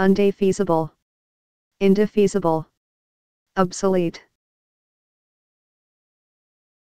undefeasible, indefeasible, obsolete,